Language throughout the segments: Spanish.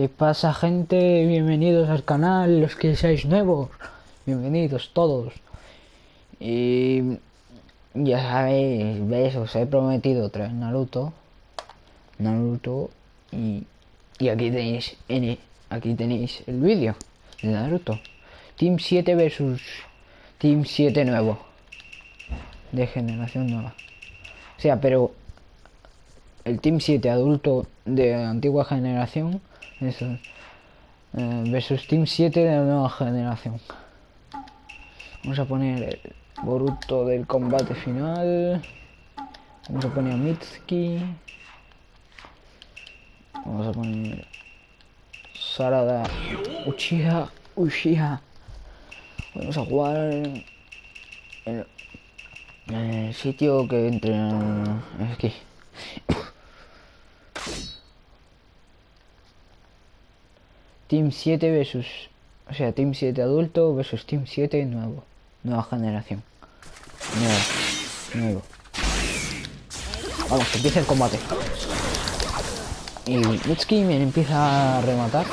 ¿Qué pasa gente? Bienvenidos al canal, los que seáis nuevos. Bienvenidos todos. Y ya sabéis, veis, os he prometido traer Naruto. Naruto y, y aquí tenéis N, aquí tenéis el vídeo de Naruto. Team 7 versus Team 7 nuevo. De generación nueva. O sea, pero el Team 7 adulto de antigua generación eso, eh, versus Team 7 de la nueva generación. Vamos a poner el Boruto del combate final. Vamos a poner Mitsuki. Vamos a poner Sarada Uchiha Uchiha. Vamos a jugar en el sitio que entre aquí. Team 7 versus, o sea, Team 7 adulto versus Team 7 nuevo, nueva generación. Nuevo, nuevo. Vamos, que empieza el combate. Y Mitsuki me empieza a rematar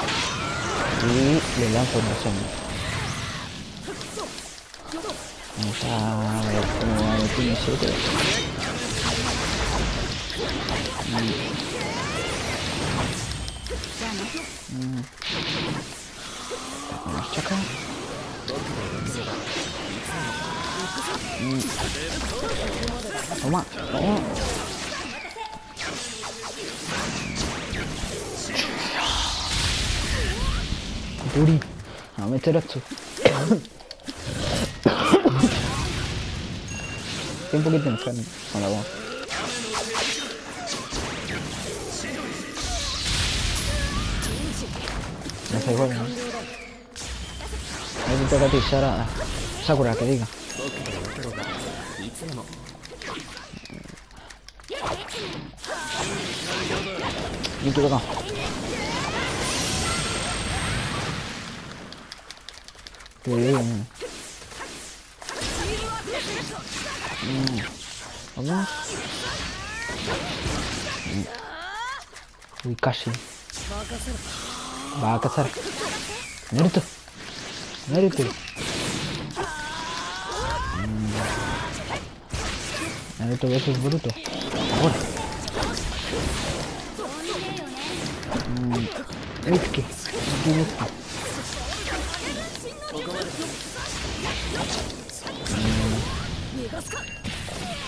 y le lanzo una sombra. Vamos a ver cómo va el Team 7. Toma, toma. Duri, a meter esto. Estoy un poquito enfermo la voz. No sé igual, ¿no? Ahí te toca a ti, Sara. Sakura, que diga. Y tú acá. Qué bien. Mm. Vamos. Mm. Uy, casi. Va a cazar. Naruto. Naruto. Mm. Naruto versus Boruto. Ahora. Mm. Mitsuki. Mitsuki, Mitsuki. Mm.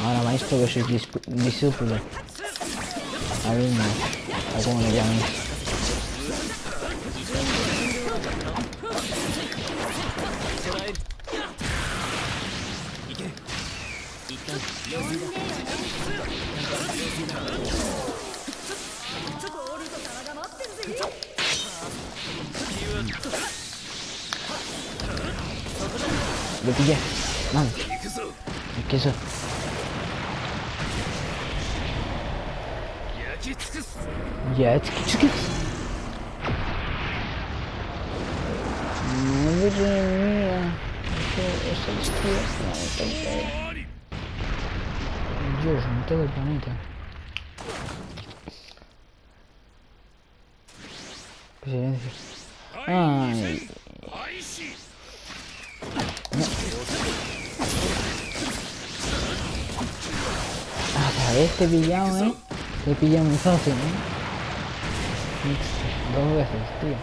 Ahora maestro versus disp- discípulo. Alumno. O como le llaman. Lo pillé. Vamos. Es que eso. Ya. Madre mía. Eso, es No. Dios, en todo el planeta. Silencio. Ay. Otra vez te he pillado, eh. Te he pillado muy fácil, eh. Dos veces, tío.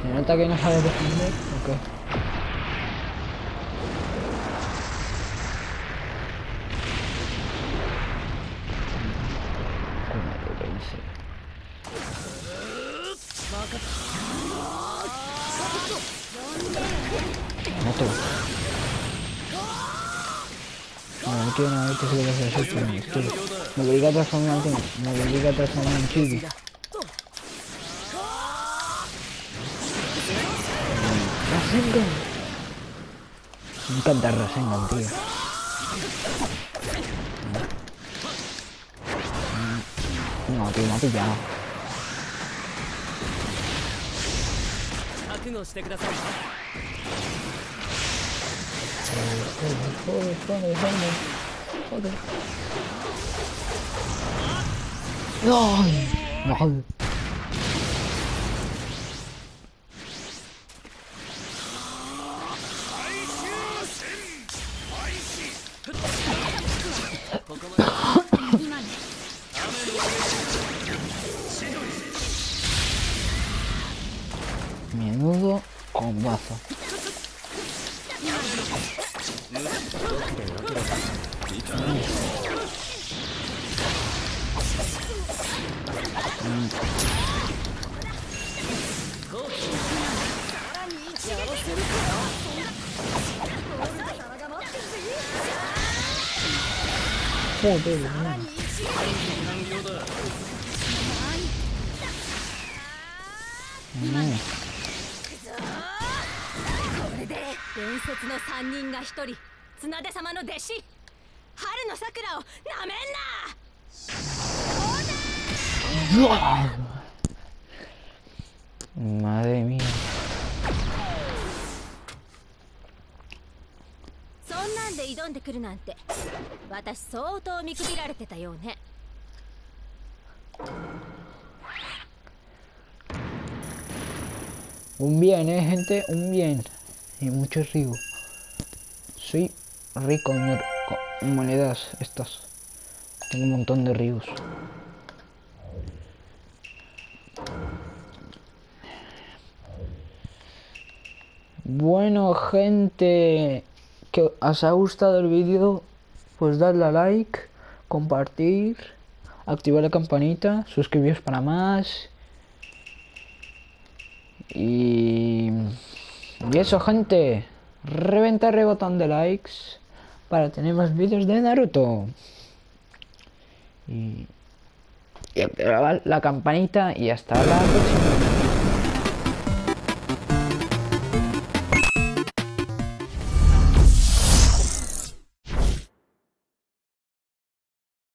Se nota que no sabes defender, ¿o qué? Como lo pensé. No te me obliga a transformar. Me obliga a transformar en Kirby. Me encanta Rasengan, tío. No, tío, me ha pillado. Joder, joder, joder, joder. ほど。なあ、なる。Menudo combazo. も。伝説の三人が一人綱手様の弟子春の桜をなめんなうわマデミそんなんで挑んでくるなんて私相当見くびられてたようね。うんびえね。えへんてうんびえんえむちょすよすいりこにょる monedas estas. Tengo un montón de ríos. Bueno, gente, que os ha gustado el vídeo, pues dadle a like, compartir, activar la campanita, suscribiros para más. Y, y eso, gente. Reventar el botón de likes para tener más vídeos de Naruto. Y, y la campanita y hasta la próxima.